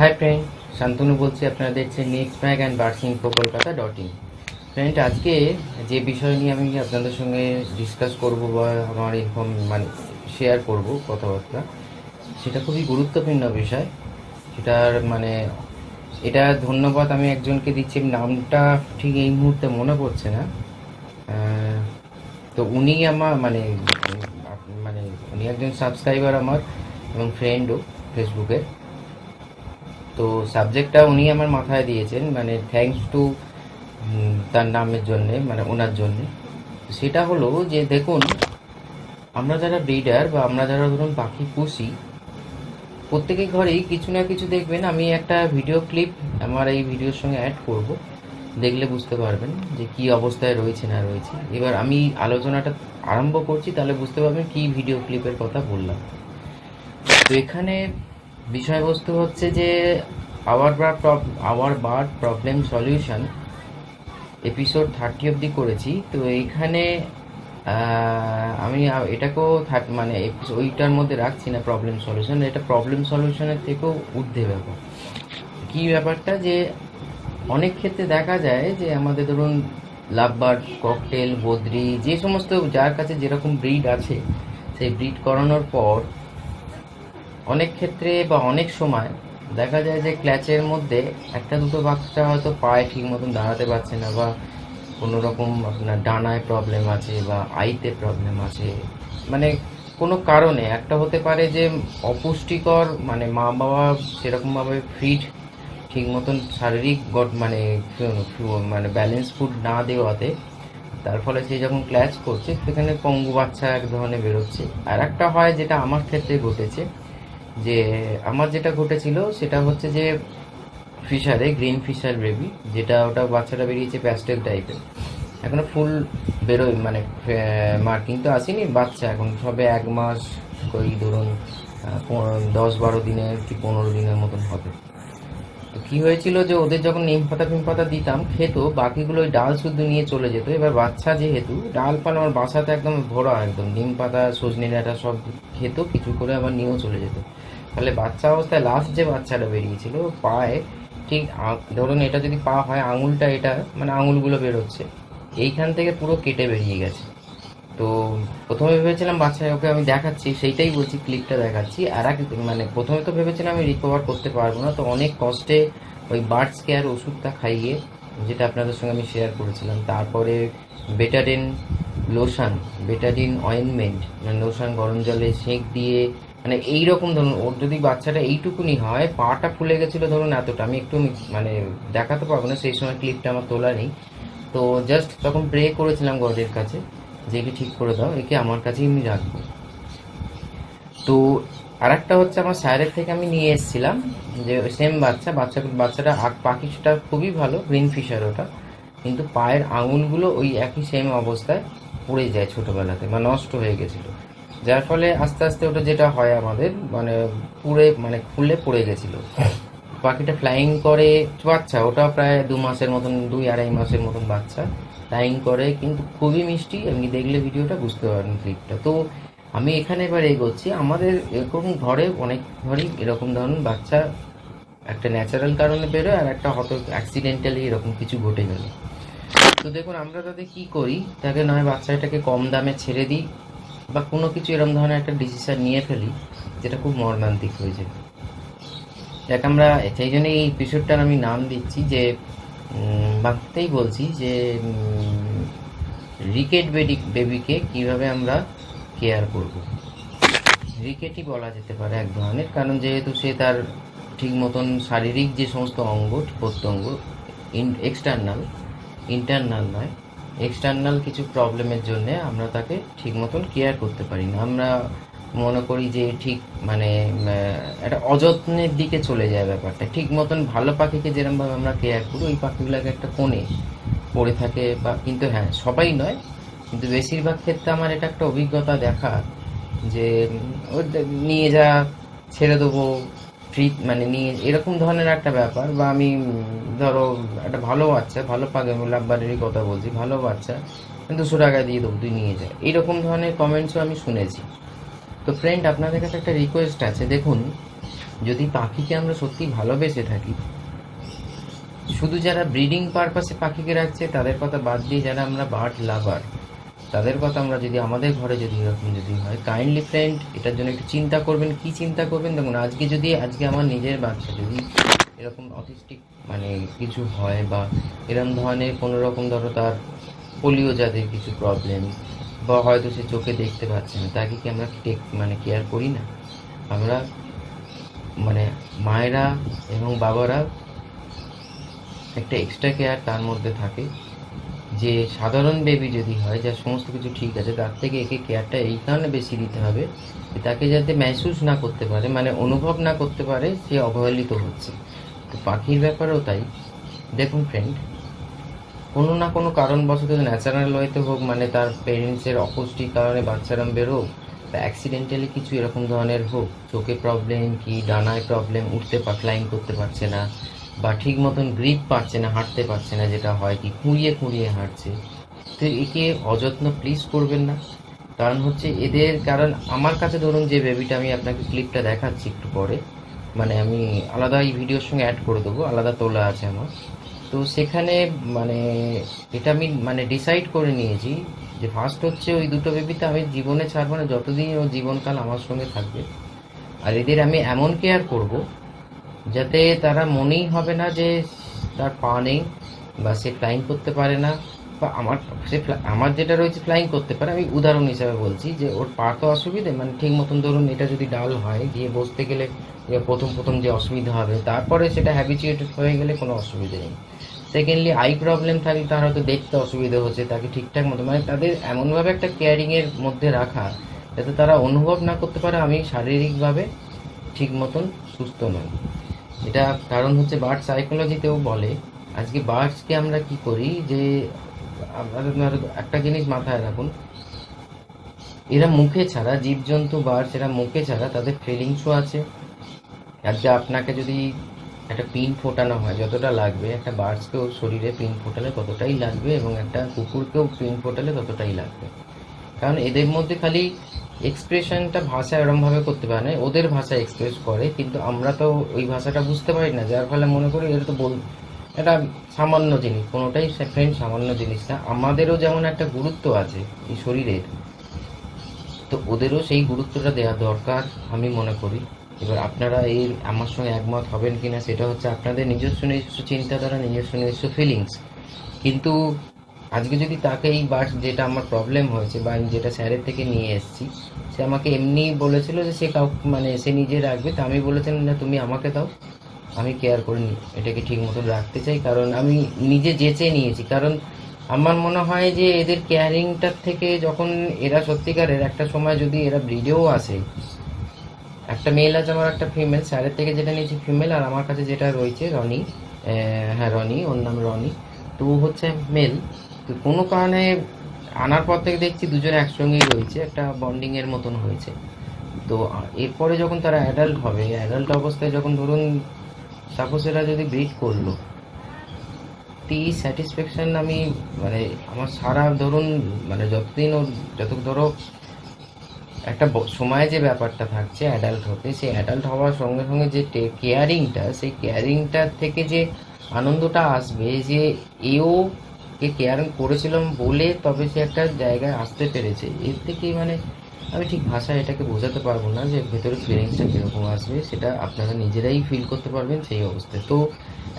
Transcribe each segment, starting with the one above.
Hi friend Shantanu বলছি, আপনারা দেখছেন next bag and বার্সিং pro Kolkata dot in friend আজকে যে বিষয় নিয়ে আমি আপনাদের সঙ্গে ডিসকাস করব বা আমার ইনফর্ম মানে শেয়ার করব কথাবার্তা, সেটা খুবই গুরুত্বপূর্ণ বিষয়। সেটার মানে এটা ধন্যবাদ আমি একজনকে দিচ্ছি নামটা ঠিক এই মুহূর্তে মনে পড়ছে না। তো উনি আমার মানে মানে উনি একজন সাবস্ক্রাইবার আমার এবং ফ্রেন্ডও ফেসবুকে তো সাবজেক্টটা উনি আমার মাথায় দিয়েছেন মানে থ্যাঙ্কস টু তার নামের জন্যে মানে ওনার জন্যে। সেটা হলো যে দেখুন, আমরা যারা ব্রিডার বা আমরা যারা ধরুন পাখি পুষি প্রত্যেকের ঘরেই কিছু না কিছু দেখবেন, আমি একটা ভিডিও ক্লিপ আমার এই ভিডিওর সঙ্গে অ্যাড করব। দেখলে বুঝতে পারবেন যে কি অবস্থায় রয়েছে না রয়েছে। এবার আমি আলোচনাটা আরম্ভ করছি, তাহলে বুঝতে পারবেন কি ভিডিও ক্লিপের কথা বললাম। তো এখানে বিষয়বস্তু হচ্ছে যে our bird our bird problem solution episode thirty অবধি করেছি। তো এইখানে আমি এটাকেও থার্ট মানে ওইটার মধ্যে রাখছি না প্রবলেম সলিউশন এটা প্রবলেম সলিউশনের থেকেও ঊর্ধ্বে ব্যাপার কি ব্যাপারটা যে, অনেক ক্ষেত্রে দেখা যায় যে, আমাদের ধরুন লাভবার্ড ককটেল বদ্রি, যে সমস্ত যার কাছে যেরকম ব্রিড আছে, সেই ব্রিড করানোর পর অনেক ক্ষেত্রে বা অনেক সময় দেখা যায় যে ক্ল্যাচের মধ্যে একটা দুটো বাচ্চা হয়তো পায়ে ঠিক মতন দাঁড়াতে পারছে না বা কোনো রকম আপনার ডানায় প্রবলেম আছে বা আইতে প্রবলেম আছে। মানে কোনো কারণে একটা হতে পারে যে অপুষ্টিকর মানে মা বাবা সেরকমভাবে ফিট ঠিক মতন শারীরিক গঠ মানে মানে ব্যালেন্স ফুড না দেওয়াতে, তার ফলে সে যখন ক্ল্যাচ করছে সেখানে পঙ্গু বাচ্চা এক ধরনের বেরোচ্ছে। আর একটা হয় যেটা আমার ক্ষেত্রে ঘটেছে যে আমার যেটা ঘটেছিল, সেটা হচ্ছে যে ফিশারে, গ্রিন ফিশার বেবি যেটা ওটা বাচ্চাটা বেরিয়েছে প্যাস্টেল টাইপের এখনও ফুল বেরোয় মানে মার্কিং তো আসেনি, বাচ্চা এখন সবে এক মাস, ওই ধরুন দশ বারো দিনের কি পনেরো দিনের মতন হবে। কি হয়েছিল যে ওদের যখন নিম পাতা, ফিম পাতা দিতাম, খেত, বাকিগুলো ওই ডাল শুদ্ধ নিয়ে চলে যেত। এবার বাচ্চা যেহেতু, ডাল পাল আমার বাসাতে একদম ভরা একদম। নিম পাতা, সজনে ডাঁটা সব খেত, কিছু করে আবার নিয়েও চলে যেত। তাহলে বাচ্চা অবস্থায় লাস্ট যে বাচ্চাটা বেরিয়েছিল পায়ে ঠিক ধরুন এটা যদি পা হয়, আঙুলটা এটা মানে আঙুলগুলো বেরোচ্ছে, এইখান থেকে পুরো কেটে বেরিয়ে গেছে। তো প্রথমে ভেবেছিলাম, বাচ্চা, ওকে আমি দেখাচ্ছি। সেইটাই বলছি ক্লিপটা দেখাচ্ছি। আর এক মানে প্রথমে তো ভেবেছিলাম আমি রিকভার করতে পারব না। তো অনেক কষ্টে ওই বার্ডস কেয়ার ওষুধটা খাইয়ে, যেটা আপনাদের সঙ্গে আমি শেয়ার করেছিলাম, তারপরে বেটাডিন লোশন বেটাডিন অয়েনমেন্ট মানে লোশান গরম জলে সেঁক দিয়ে মানে এই রকম ধরুন, ওর যদি বাচ্চাটা এইটুকুনি হয়, পাটা ফুলে গেছিল ধরুন এতটা, আমি একটু মানে দেখাতে পারব না, সেই সময় ক্লিপটা আমার তোলা নেই। তো জাস্ট তখন প্রে করেছিলাম গডের কাছে। যে একে ঠিক করে দাও, একে আমার কাছেই আমি রাখব। তো আর একটা হচ্ছে আমার স্যারের থেকে আমি নিয়ে এসেছিলাম, যে সেম বাচ্চা বাচ্চা, বাচ্চাটা পাখিটা খুবই ভালো গ্রিন ফিশার ওটা। কিন্তু পায়ের আঙুলগুলো ওই একই সেম অবস্থায় পড়ে যায় ছোটবেলাতে বা নষ্ট হয়ে গেছিল। যার ফলে আস্তে আস্তে ওটা যেটা হয় আমাদের মানে পুড়ে মানে খুলে পড়ে গেছিল। পাখিটা ফ্লাইং করে বাচ্চা ওটা প্রায় দু মাসের মতন, দুই আড়াই মাসের মতন বাচ্চা। ফ্লাইং করে, কিন্তু খুবই মিষ্টি, আপনি দেখলে ভিডিওটা বুঝতে পারবেন ক্লিপটা তো আমি এখানে এবার এগোচ্ছি। আমাদের এরকম ঘরে অনেক ঘরেই এরকম ধরুন বাচ্চা একটা ন্যাচারাল কারণে বেরোয় আর একটা হয়তো অ্যাক্সিডেন্টালি এরকম কিছু ঘটে গেল। তো দেখুন, আমরা তাতে কি করি? তাকে নয় বাচ্চাটাকে কম দামে ছেড়ে দিই বা কোনো কিছু এরকম ধরনের একটা ডিসিশন নিয়ে ফেলি, যেটা খুব মর্মান্তিক হয়ে যায়। দেখ, আমরা সেই জন্য এই এপিসোডটার আমি নাম দিচ্ছি যে উম, বলছি যে রিকেট বেডি বেবিকে কীভাবে আমরা কেয়ার করব? রিকেটই বলা যেতে পারে এক ধরনের কারণ যেহেতু সে তার ঠিক মতন শারীরিক যে সমস্ত অঙ্গ প্রত্যঙ্গ ইন এক্সটার্নাল ইন্টারনাল নয় এক্সটার্নাল কিছু প্রবলেমের জন্য আমরা তাকে ঠিক মতন কেয়ার করতে পারি না। আমরা মনে করি যে ঠিক মানে একটা অযত্নের দিকে চলে যায় ব্যাপারটা। ঠিক মতন ভালো পাখিকে যেরকমভাবে আমরা কেয়ার করি, ওই পাখিগুলোকে একটা কোণে পড়ে থাকে বা কিন্তু হ্যাঁ সবাই নয়, কিন্তু বেশিরভাগ ক্ষেত্রে আমার এটা একটা অভিজ্ঞতা দেখা যে নিয়ে যা, ছেড়ে দেবো ফ্রি মানে নিয়ে, এরকম ধরনের একটা ব্যাপার। বা আমি ধরো একটা ভালো বাচ্চা, ভালো পাগে লাভবারেরই কথা বলছি, ভালো বাচ্চা, দুশো টাকা দিয়ে দেবো তুই নিয়ে যা এইরকম ধরনের কমেন্টসও আমি শুনেছি। তো ফ্রেন্ড আপনাদের কাছে একটা রিকোয়েস্ট আছে। দেখুন, যদি পাখিকে আমরা সত্যি ভালোবেসে থাকি, শুধু যারা ব্রিডিং পারপাসে পাখিকে রাখছে, তাদের কথা বাদ দিয়ে যারা আমরা বার্ড লাভার তাদের কথা আমরা যদি আমাদের ঘরে যদি এরকম যদি হয় কাইন্ডলি ফ্রেন্ড এটার জন্য একটু চিন্তা করবেন। কি চিন্তা করবেন? দেখুন, আজকে যদি, আজকে আমার নিজের বাচ্চা যদি এরকম অটিস্টিক মানে কিছু হয় বা এরকম ধরনের কোনো রকম ধরো তার পোলিও যাদের কিছু প্রবলেম বা হয়তো সে চোখে দেখতে পাচ্ছে না। তাকে কি আমরা টেক মানে কেয়ার করি না? আমরা মানে মায়েরা এবং বাবারা একটা এক্সট্রা কেয়ার তার মধ্যে থাকে। যে সাধারণ বেবি যদি হয়, যার সমস্ত কিছু ঠিক আছে, তার থেকে একে কেয়ারটা এই কারণে বেশি দিতে হবে যে তাকে যাতে মেহসুস না করতে পারে মানে অনুভব না করতে পারে, সে অবহেলিত হচ্ছে। তো পাখির ব্যাপারেও তাই। দেখুন ফ্রেন্ড কোনো না কোনো কারণবশত ন্যাচারাল ওয়েতে হোক মানে তার পেরেন্টসের অপুষ্টির কারণে বাচ্চারাম বেরোক বা অ্যাক্সিডেন্টালি কিছু এরকম ধরনের হোক। চোখে প্রবলেম কি, ডানায় প্রবলেম উঠতে ক্লাইম করতে পারছে না, বা ঠিক মতন গ্রিপ পাচ্ছে না, হাঁটতে পারছে না, যেটা হয় কি খুঁড়িয়ে খুঁড়িয়ে হাঁটছে। তো একে অযত্ন প্লিজ করবেন না। কারণ হচ্ছে এদের, কারণ আমার কাছে ধরুন যে বেবিটা আমি আপনাকে ক্লিপটা দেখাচ্ছি একটু পরে মানে আমি আলাদা এই ভিডিওর সঙ্গে অ্যাড করে দেবো, আলাদা তোলা আছে আমার। তো সেখানে মানে এটা আমি মানে ডিসাইড করে নিয়েছি যে ফার্স্ট হচ্ছে ওই দুটো বেবিতে আমি জীবনে ছাড়বো না যতদিন ও জীবনকাল আমার সঙ্গে থাকবে। আর এদের আমি এমন কেয়ার করব যাতে তারা মনেই হবে না যে তার পা নেই বা সে ফ্লাইং করতে পারে না বা আমার, সে আমার যেটা রয়েছে ফ্লাইং করতে পারে। আমি উদাহরণ হিসাবে বলছি যে ওর পা তো অসুবিধে মানে ঠিক মতন ধরুন এটা যদি ডাল হয়, গিয়ে বসতে গেলে প্রথম প্রথম যে অসুবিধা হবে, তারপরে সেটা হ্যাবিচুয়েটেড হয়ে গেলে কোনো অসুবিধে নেই। সেকেন্ডলি আই প্রবলেম থাকলে তার হয়তো দেখতে অসুবিধা হচ্ছে, তাকে ঠিকঠাক মতো মানে তাদের এমনভাবে একটা কেয়ারিংয়ের মধ্যে রাখা, যাতে তারা অনুভব না করতে পারে আমি শারীরিকভাবে ঠিক মতন সুস্থ নই। এটা কারণ হচ্ছে বার্ড সাইকোলজিতেও বলে, আজকে বার্ডসকে আমরা কি করি যে আপনারা একটা জিনিস মাথায় রাখুন, এরা মুখে ছাড়া, জীবজন্তু বার্ডস এরা মুখে ছাড়া তাদের ফিলিংসও আছে। যে আপনাকে যদি একটা পিন ফোটানো হয়, যতটা লাগবে, একটা বার্ডসকেও শরীরে পিন ফোটালে ততটাই লাগবে এবং একটা কুকুরকেও পিন ফোটালে ততটাই লাগবে। কারণ এদের মধ্যে খালি এক্সপ্রেশনটা ভাষা এরমভাবে করতে পারে না, ওদের ভাষা এক্সপ্রেস করে, কিন্তু আমরা তো ওই ভাষাটা বুঝতে পারি না, যার ফলে মনে করি এটা তো বল এটা সামান্য জিনিস, কোনোটাই ফ্রেন্ড সামান্য জিনিস না। আমাদেরও যেমন একটা গুরুত্ব আছে এই শরীরের, তো ওদেরও সেই গুরুত্বটা দেওয়া দরকার, আমি মনে করি। এবার আপনারা এই আমার সঙ্গে একমত হবেন কি না সেটা হচ্ছে আপনাদের নিজস্ব নিজস্ব চিন্তাধারা, নিজস্ব নিজস্ব ফিলিংস কিন্তু আজকে যদি তাকে এই বাস যেটা আমার প্রবলেম হয়েছে বা আমি যেটা স্যারের থেকে নিয়ে এসেছি, সে আমাকে এমনি বলেছিল যে সে কাউ মানে সে নিজে রাখবে। তা আমি বলেছিলাম, না, তুমি আমাকে দাও। আমি কেয়ার করে নি এটাকে ঠিক মতন রাখতে চাই। কারণ আমি নিজে যেচে নিয়েছি। কারণ আমার মনে হয় যে এদের কেয়ারিংটার থেকে যখন এরা সত্যিকারের, একটা সময় যদি এরা ব্রিডেও আসে একটা মেল আছে আমার, একটা ফিমেল স্যারের থেকে যেটা নিয়েছি ফিমেল আর আমার কাছে যেটা রয়েছে, রনি। হ্যাঁ রনি, ওর নাম রনি। তো হচ্ছে মেল তো কোনো কারণে আনার পর থেকে দেখছি দুজনে একসঙ্গেই রয়েছে, একটা বন্ডিংয়ের মতন হয়েছে। তো এরপরে যখন তারা অ্যাডাল্ট হবে অ্যাডাল্ট অবস্থায় যখন ধরুন সাপোজ এরা যদি ব্রিড করল তো স্যাটিসফ্যাকশন আমি মানে আমার সারা ধরুন মানে যতদিন ওর যত ধরো একটা সময়ে যে ব্যাপারটা থাকছে অ্যাডাল্ট হতে, সেই অ্যাডাল্ট হওয়ার সঙ্গে সঙ্গে যে কেয়ারিংটা সেই কেয়ারিংটার থেকে যে আনন্দটা আসবে, যে এও কে কেয়ারিং করেছিলাম বলে তবে সে একটা জায়গায় আসতে পেরেছে, এর থেকে মানে আমি ঠিক ভাষায় এটাকে বোঝাতে পারব না যে ভেতরে ফিলিংসটা কীরকম আসবে, সেটা আপনারা নিজেরাই ফিল করতে পারবেন সেই অবস্থায়। তো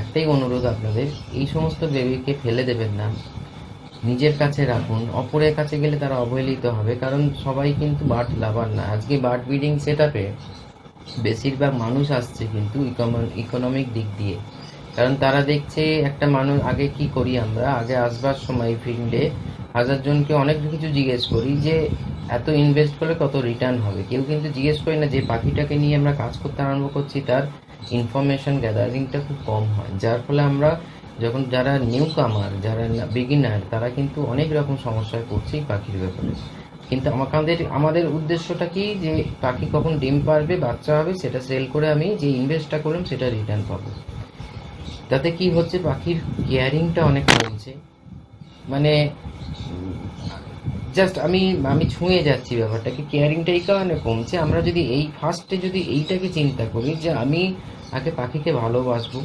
একটাই অনুরোধ আপনাদের, এই সমস্ত বেবিকে ফেলে দেবেন না। নিজের কাছে রাখুন, অপরের কাছে গেলে তারা অবহেলিত হবে, কারণ সবাই কিন্তু বার্ড লাভার না। আজকে বার্ড ব্রিডিং সেট আপে বেশিরভাগ মানুষ আসছে কিন্তু ইকোনমিক দিক দিয়ে। কারণ তারা দেখছে একটা মানুষ, আগে কি করি আমরা? আগে আসবার সময় ফিল্ডে হাজার জনকে অনেক কিছু জিজ্ঞেস করি যে, এত ইনভেস্ট করলে কত রিটার্ন হবে? কেউ কিন্তু জিজ্ঞেস করি না যে, পাখিটাকে নিয়ে আমরা কাজ করতে আরম্ভ করছি, তার ইনফরমেশন গ্যাদারিংটা খুব কম হয়। যার ফলে আমরা যখন যারা নিউ কামার যারা বিগিনার তারা কিন্তু অনেক রকম সমস্যায় পড়ছে পাখির ব্যাপারে। কিন্তু আমাদের আমাদের উদ্দেশ্যটা কি? যে পাখি কখন ডিম পারবে, বাচ্চা হবে, সেটা সেল করে আমি যে ইনভেস্টটা করলাম, সেটা রিটার্ন পাবো। তাতে কি হচ্ছে? পাখির কেয়ারিংটা অনেক কমছে। মানে জাস্ট আমি আমি ছুঁয়ে যাচ্ছি ব্যাপারটাকে। কেয়ারিংটা এই কারণে কমছে। আমরা যদি এই ফার্স্টে যদি এইটাকে চিন্তা করি যে আমি আগে পাখিকে ভালোবাসবো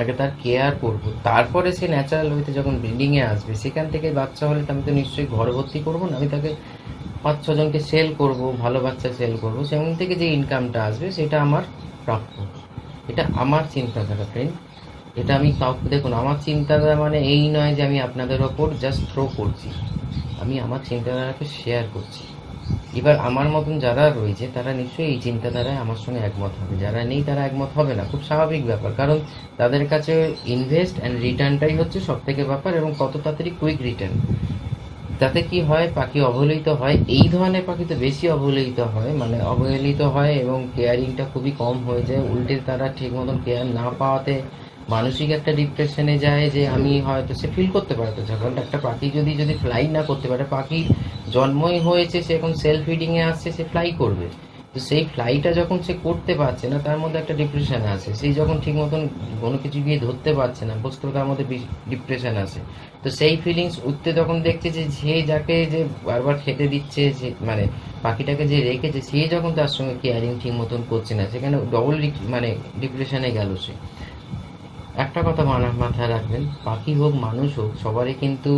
আগে তার কেয়ার করব। তারপরে সে ন্যাচারাল ওয়েতে যখন ব্রিডিংয়ে আসবে, সেখান থেকে বাচ্চা হলে আমি তো নিশ্চয়ই ঘর ভর্তি করব না, আমি তাকে পাঁচ ছজনকে সেল করব, ভালো বাচ্চা সেল করব, সেখান থেকে যে ইনকামটা আসবে সেটা আমার প্রাপ্য। এটা আমার চিন্তাধারা ফ্রেন্ড এটা আমি কাউকে, দেখুন, আমার চিন্তাধারা মানে এই নয় যে আমি আপনাদের ওপর জাস্ট থ্রো করছি। আমি আমার চিন্তাধারাকে শেয়ার করছি। এবার আমার মতন যারা রয়েছে, তারা নিশ্চয়ই এই চিন্তাধারায় আমার সঙ্গে একমত হবে। যারা নেই, তারা একমত হবে না। খুব স্বাভাবিক ব্যাপার, কারণ তাদের কাছে ইনভেস্ট অ্যান্ড রিটার্নটাই হচ্ছে সব থেকে ব্যাপার এবং কত তাড়াতাড়ি কুইক রিটার্ন তাতে কি হয়? পাখি অবহেলিত হয়। এই ধরনের পাখি তো বেশি অবহেলিত হয় মানে অবহেলিত হয় এবং কেয়ারিংটা খুবই কম হয়ে যায়। উল্টে তারা ঠিক মতন কেয়ার না পাওয়াতে মানসিক একটা ডিপ্রেশনে যায় যে, আমি হয়তো সে ফিল করতে পারে তো। যখন একটা পাখি যদি যদি ফ্লাই না করতে পারে, পাখি জন্মই হয়েছে, সে এখন সেলফ ফিডিংয়ে আসছে, সে ফ্লাই করবে। তো সেই ফ্লাইটা যখন সে করতে পারছে না, তার মধ্যে একটা ডিপ্রেশন আছে। সেই যখন ঠিক মতন কোনো কিছু গিয়ে ধরতে পারছে না, বুঝতে তার মধ্যে ডিপ্রেশন আছে। তো সেই ফিলিংস উঠতে তখন দেখছে যে যে যাকে যে বারবার খেতে দিচ্ছে, যে মানে পাখিটাকে যে রেখেছে, সে যখন তার সঙ্গে কেয়ারিং ঠিক মতন করছে না, সেখানে ডবল মানে ডিপ্রেশনে গেল সে। একটা কথা মানা মাথায় রাখবেন, পাখি হোক, মানুষ হোক, সবারই কিন্তু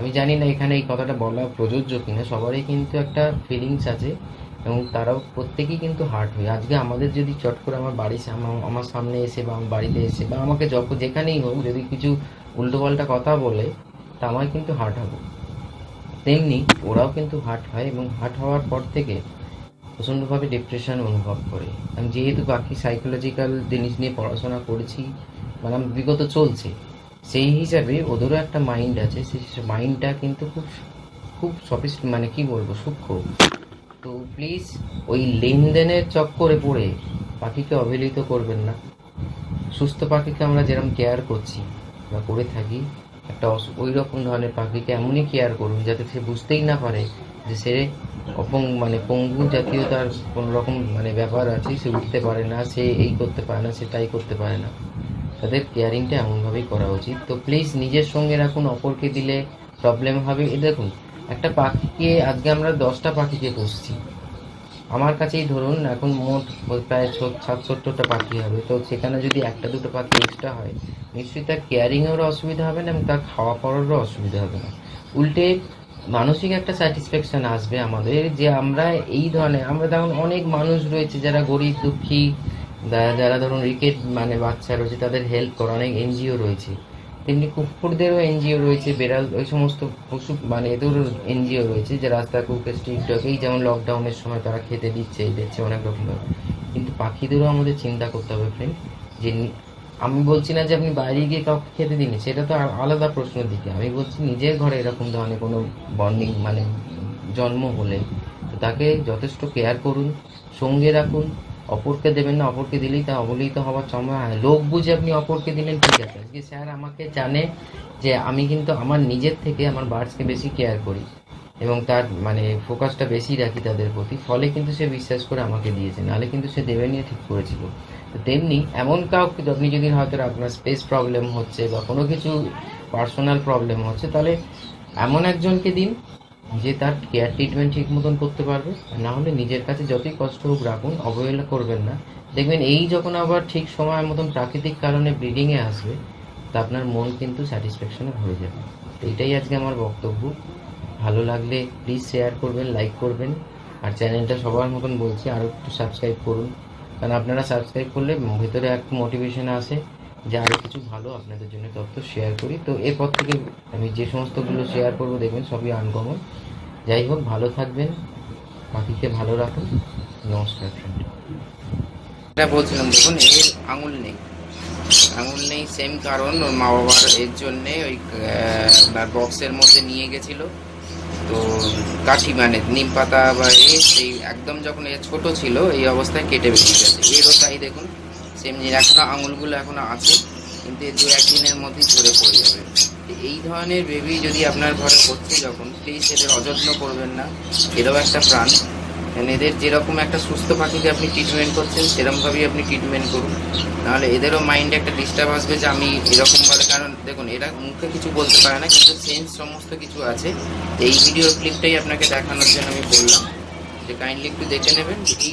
আমি জানি না এখানে এই কথাটা বলা প্রযোজ্য কিনা, সবারই কিন্তু একটা ফিলিংস আছে এবং তারাও প্রত্যেকেই কিন্তু হার্ট হয়। আজকে আমাদের যদি চট করে আমার সাম- আমার সামনে এসে বা আমার বাড়িতে এসে বা আমাকে যখন যেখানেই হোক যদি কিছু উল্টোপাল্টা কথা বলে, তা আমায় কিন্তু হার্ট হবে। তেমনি ওরাও কিন্তু হার্ট হয় এবং হার্ট হওয়ার পর থেকে প্রচণ্ডভাবে ডিপ্রেশন অনুভব করে। আমি যেহেতু বাকি সাইকোলজিক্যাল জিনিস নিয়ে পড়াশোনা করেছি মানে আমার বিগত চলছে সেই হিসাবে ওদেরও একটা মাইন্ড আছে, সেই মাইন্ডটা কিন্তু খুব খুব সফিস্ট মানে কি বলব, সূক্ষ্ম। তো প্লিজ ওই লেনদেনের চক্করে পড়ে পাখিকে অবহেলিত করবেন না। সুস্থ পাখিকে আমরা যেরকম কেয়ার করছি বা করে থাকি, একটা ওই রকম ধরনের পাখিকে এমনই কেয়ার করুন যাতে সে বুঝতেই না পারে যে সে অপং মানে পঙ্গু জাতীয় তার কোনো রকম মানে ব্যাপার আছে, সে উঠতে পারে না, সে এই করতে পারে না, সে তাই করতে পারে না। তাদের কেয়ারিংটা এমনভাবেই করা উচিত। তো প্লিজ নিজের সঙ্গে রাখুন, অপরকে দিলে প্রবলেম হবে। এ দেখুন, একটা পাখিকে আজকে আমরা দশটা পাখিকে পুষছি। আমার কাছেই ধরুন, এখন মোট প্রায় সাত সত্তরটা পাখি হবে। তো সেখানে যদি একটা, দুটো পাখি এক্সট্রা হয়, নিশ্চয়ই তার কেয়ারিংয়েরও অসুবিধা হবে না এবং তার খাওয়া পড়ারও অসুবিধা হবে না। উল্টে মানসিক একটা স্যাটিসফ্যাকশান আসবে আমাদের যে আমরা এই ধরনের, আমরা দেখুন অনেক মানুষ রয়েছে যারা গরিব, দুঃখী যারা ধরুন রিকেট মানে বাচ্চা রয়েছে, তাদের হেল্প করা, অনেক এনজিও রয়েছে। তেমনি কুকুরদেরও এনজিও রয়েছে, বেড়াল, ওই সমস্ত পশু মানে এদেরও এনজিও রয়েছে, যে রাস্তা, কুকুর স্ট্রিট ডগ এই যেমন লকডাউনের সময় তারা খেতে দিচ্ছে, এই দিচ্ছে অনেক রকম কিন্তু পাখিদেরও আমাদের চিন্তা করতে হবে ফ্রেন্ড যে আমি বলছি না যে আপনি বাইরে গিয়ে কাউকে খেতে দিন, সেটা তো আলাদা প্রশ্নের দিকে। আমি বলছি নিজের ঘরে এরকম ধরনের কোনো বন্ডিং মানে জন্ম হলে তাকে যথেষ্ট কেয়ার করুন, সঙ্গে রাখুন অপরকে দেবেন না, অপরকে দিলেই তা অবহেলিত হওয়ার সম্ভাবনা হয় লোক বুঝে আপনি অপরকে দিলেন, ঠিক আছে। আজকে স্যার আমাকে জানে যে আমি কিন্তু আমার নিজের থেকে আমার বার্ডসকে বেশি কেয়ার করি এবং তার মানে ফোকাসটা বেশি রাখি তাদের প্রতি। ফলে কিন্তু সে বিশ্বাস করে আমাকে দিয়েছে, নাহলে কিন্তু সে দেবে নিয়ে ঠিক করেছিল। তো তেমনি এমন কাউকে আপনি যদি হয়তো আপনার স্পেস প্রবলেম হচ্ছে বা কোনো কিছু পার্সোনাল প্রবলেম হচ্ছে, তাহলে এমন একজনকে দিন যে তার কেয়ার ট্রিটমেন্ট ঠিক মতন করতে পারবে না হলে নিজের কাছে যতই কষ্ট হোক রাখুন, অবহেলা করবেন না। দেখবেন এই যখন আবার ঠিক সময় মতন প্রাকৃতিক কারণে ব্রিডিংয়ে আসবে, তা আপনার মন কিন্তু স্যাটিসফ্যাকশনে ভরে যাবে। তো এটাই আজকে আমার বক্তব্য। ভালো লাগলে প্লিজ শেয়ার করবেন লাইক করবেন, আর চ্যানেলটা সবার মতন বলছি আরও একটু সাবস্ক্রাইব করুন। কারণ আপনারা সাবস্ক্রাইব করলে ভেতরে এক মোটিভেশন আসে। যে আরও কিছু ভালো আপনাদের জন্য তথ্য শেয়ার করি। তো এরপর থেকে আমি যে সমস্তগুলো শেয়ার করব, দেখবেন সবই আনকমন যাই হোক, ভালো থাকবেন পাখিকে ভালো রাখুন। নমস্কার ফ্রেন্ড এটা বলছিলাম, দেখুন, এর আঙুল নেই। আঙুল নেই সেম কারণ ওর মা বাবার এর জন্যে ওই বক্সের মধ্যে নিয়ে গেছিল। তো কাঠি মানে নিম পাতা বা এ, সেই একদম যখন এ ছোট ছিল, এই অবস্থায় কেটে বেরিয়ে গেছে। এরও তাই দেখুন সেম এখনও আঙুলগুলো এখনও আছে, কিন্তু দু একদিনের মধ্যেই ঝরে পড়ে যাবে। এই ধরনের বেবি যদি আপনার ঘরে হচ্ছে যখন প্লিজ এদের অযত্ন করবেন না। এরাও একটা প্রাণ। এদের যেরকম একটা সুস্থ পাখিকে আপনি ট্রিটমেন্ট করছেন, সেরকমভাবেই আপনি ট্রিটমেন্ট করুন। নাহলে এদেরও মাইন্ডে একটা ডিস্টার্ব আসবে যে আমি এরকম বলে, কারণ দেখুন, এরা মুখে কিছু বলতে পারে না, কিন্তু সেন্স সমস্ত কিছু আছে। এই ভিডিও ক্লিপটাই আপনাকে দেখানোর জন্য আমি বললাম। যে কাইন্ডলি একটু দেখে নেবেন। এই